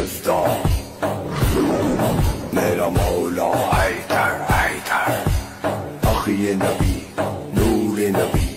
Mr. Mr. Mawla Haytar Haytar Akhi Nabi Noor